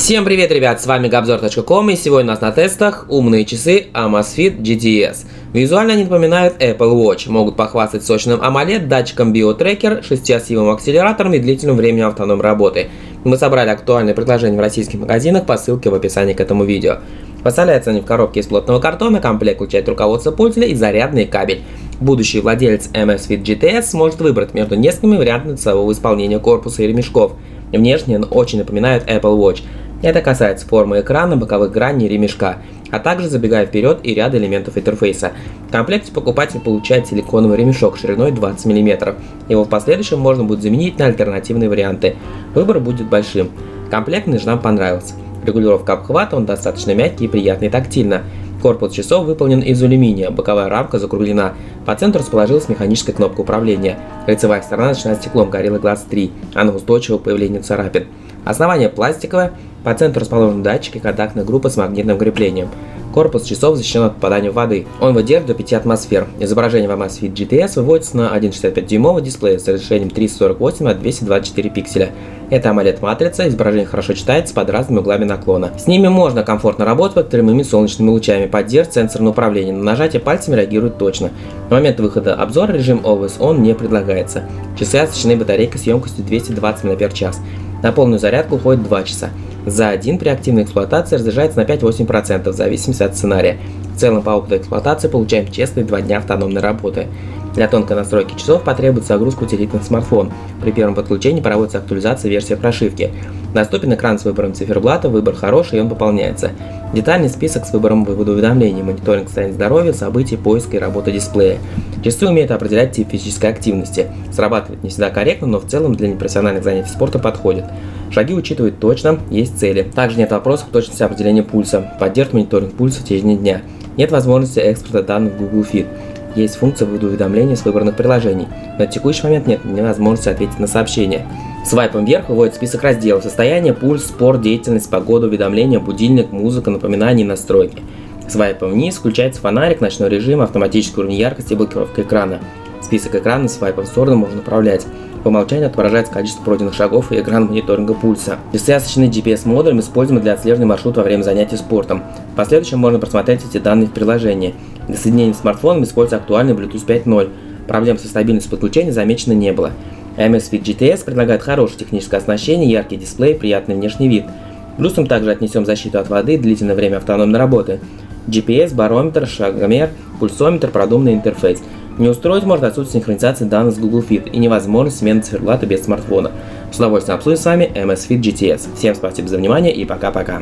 Всем привет, ребят, с вами Gabzor.com и сегодня у нас на тестах умные часы Amazfit GTS. Визуально они напоминают Apple Watch, могут похвастать сочным AMOLED, датчиком BioTracker, 6-осевым акселератором и длительным временем автономной работы. Мы собрали актуальные предложения в российских магазинах по ссылке в описании к этому видео. Поставляются они в коробке из плотного картона, комплект включает руководство пользователя и зарядный кабель. Будущий владелец Amazfit GTS сможет выбрать между несколькими вариантами цветового исполнения корпуса и ремешков. Внешне он очень напоминает Apple Watch. Это касается формы экрана, боковых граней ремешка, а также забегая вперед и ряда элементов интерфейса. В комплекте покупатель получает силиконовый ремешок шириной 20 мм. Его в последующем можно будет заменить на альтернативные варианты. Выбор будет большим. Комплект нам понравился. Регулировка обхвата, он достаточно мягкий и приятный тактильно. Корпус часов выполнен из алюминия, боковая рамка закруглена. По центру расположилась механическая кнопка управления. Лицевая сторона начинает стеклом Gorilla Glass 3, она устойчива к появлению царапин. Основание пластиковое, по центру расположены датчики контактной группы с магнитным креплением. Корпус часов защищен от попадания воды. Он выдерживает до 5 атмосфер. Изображение в Amazfit GTS выводится на 1,65 дюймовый дисплей с разрешением 348 на 224 пикселя. Это AMOLED-матрица, изображение хорошо читается под разными углами наклона. С ними можно комфортно работать под прямыми солнечными лучами, поддерживать сенсорное управление, на нажатие пальцами реагирует точно. В момент выхода обзора режим Always On не предлагается. Часы оснащены батарейкой с емкостью 220 мАч. На полную зарядку уходит 2 часа. За один при активной эксплуатации разряжается на 5-8% в зависимости от сценария. В целом по опыту эксплуатации получаем честные 2 дня автономной работы. Для тонкой настройки часов потребуется загрузка утилитных смартфон. При первом подключении проводится актуализация версии прошивки. Доступен экран с выбором циферблата, выбор хороший и он пополняется. Детальный список с выбором вывода уведомлений, мониторинг состояния здоровья, событий, поиска и работы дисплея. Часы умеют определять тип физической активности. Срабатывает не всегда корректно, но в целом для непрофессиональных занятий спорта подходит. Шаги учитывают точно, есть цели. Также нет вопросов точности определения пульса. Поддерживает мониторинг пульса в течение дня. Нет возможности экспорта данных в Google Fit. Есть функция вывода уведомлений с выбранных приложений. На текущий момент нет невозможности ответить на сообщения. Свайпом вверх выводит список разделов «Состояние», «Пульс», «Спорт», «Деятельность», «Погода», «Уведомления», «Будильник», «Музыка», «Напоминания» и «Настройки». Свайпом вниз включается фонарик, ночной режим, автоматический уровень яркости и блокировка экрана. Список экрана свайпом в сторону можно управлять. По умолчанию отображается количество пройденных шагов и экран мониторинга пульса. Часы оснащены GPS-модулем, используемым для отслеживания маршрута во время занятий спортом. В последующем можно просмотреть эти данные в приложении. Для соединения с смартфоном используется актуальный Bluetooth 5.0. Проблем со стабильностью подключения замечено не было. Amazfit GTS предлагает хорошее техническое оснащение, яркий дисплей, приятный внешний вид. Плюсом также отнесем защиту от воды, длительное время автономной работы. GPS, барометр, шагомер, пульсометр, продуманный интерфейс. Не устроить может отсутствие синхронизации данных с Google Fit и невозможность смены циферблата без смартфона. С удовольствием обсудим с вами Amazfit GTS. Всем спасибо за внимание и пока-пока.